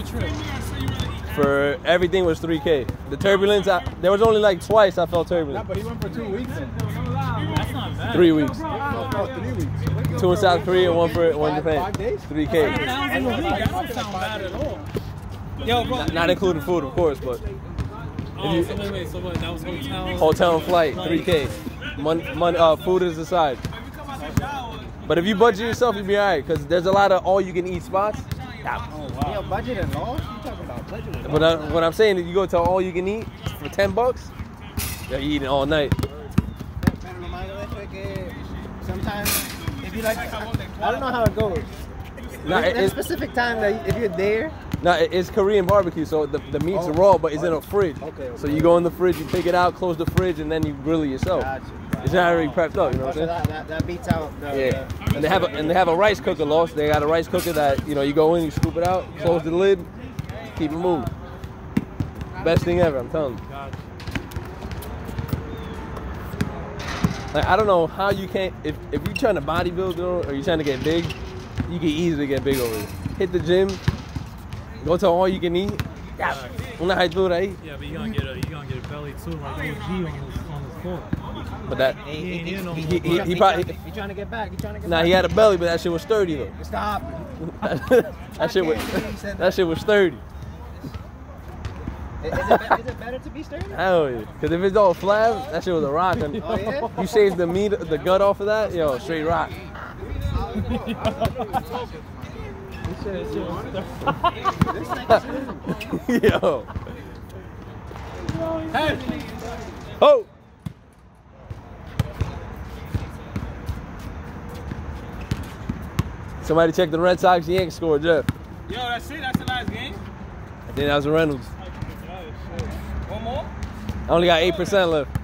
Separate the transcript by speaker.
Speaker 1: your trip?
Speaker 2: For everything was 3K. The turbulence, I, there was only like twice I felt
Speaker 3: Nah,
Speaker 2: turbulent.
Speaker 3: but he went for two weeks.
Speaker 1: That's not bad.
Speaker 2: Three weeks.
Speaker 3: No, no, three weeks.
Speaker 2: Two in South Korea, one for one in
Speaker 3: Five-
Speaker 2: Japan.
Speaker 3: five days?
Speaker 2: 3K.
Speaker 1: Pounds in a week. That don't sound bad at all. Yo, bro.
Speaker 2: Not including food, of course, but
Speaker 1: Oh, so wait, wait. So what? That was hotel.
Speaker 2: hotel and flight, 3K. Mon, mon, uh, food is aside. But if you budget yourself, you'll be alright. Cause there's a lot of all-you-can-eat spots.
Speaker 3: Yeah, budget and law? You talking about budget and
Speaker 2: But uh, what I'm saying is, you go to all-you-can-eat for 10 bucks, you're eating all night.
Speaker 3: Pero lo malo de esto es que sometimes if you like, I don't know how it goes.
Speaker 2: Nah,
Speaker 3: There's
Speaker 2: it-
Speaker 3: a specific time that if you're there,
Speaker 2: No, it- it's Korean barbecue, so the, the meat's
Speaker 3: Oh.
Speaker 2: raw, but it's in a fridge.
Speaker 3: Okay, okay.
Speaker 2: So you go in the fridge, you take it out, close the fridge, and then you grill it yourself.
Speaker 3: Gotcha.
Speaker 2: It's not already prepped up, you know what I'm saying?
Speaker 3: that, that, that beats out the,
Speaker 2: Yeah,
Speaker 3: the-
Speaker 2: and they have a, and they have a rice cooker, Lost. They got a rice cooker that you know you go in, you scoop it out, close the lid, keep it moving. Best thing ever, I'm telling you. Like I don't know how you can't if if you're trying to bodybuild though, or you're trying to get big, you can easily get big over here. Hit the gym, go to all you can eat. Yeah, una altura ahí.
Speaker 1: Yeah, but you gonna get a you gonna get a belly too, like OG on this on this court.
Speaker 2: But that
Speaker 3: He,
Speaker 1: He ain't here no
Speaker 2: he, he, he, he probably
Speaker 3: he trying to get back. He trying to get
Speaker 2: nah
Speaker 3: back.
Speaker 2: he had a belly, but that shit was sturdy though.
Speaker 3: Stop.
Speaker 2: that shit was
Speaker 3: He
Speaker 2: that shit was sturdy.
Speaker 3: Is, is, it, be- is it better to be sturdy?
Speaker 2: Hell yeah. Cause if it's all flab, that shit was a rock. And
Speaker 3: Oh, yeah?
Speaker 2: You shave the meat, the gut off of that, yo, straight rock. yo. Hey. Oh. Somebody check the Red Sox Yankees score, Jeff.
Speaker 1: Yo, that's it. That's the last game.
Speaker 2: I think that was Reynolds.
Speaker 1: Oh, One more.
Speaker 2: I only got 8% left.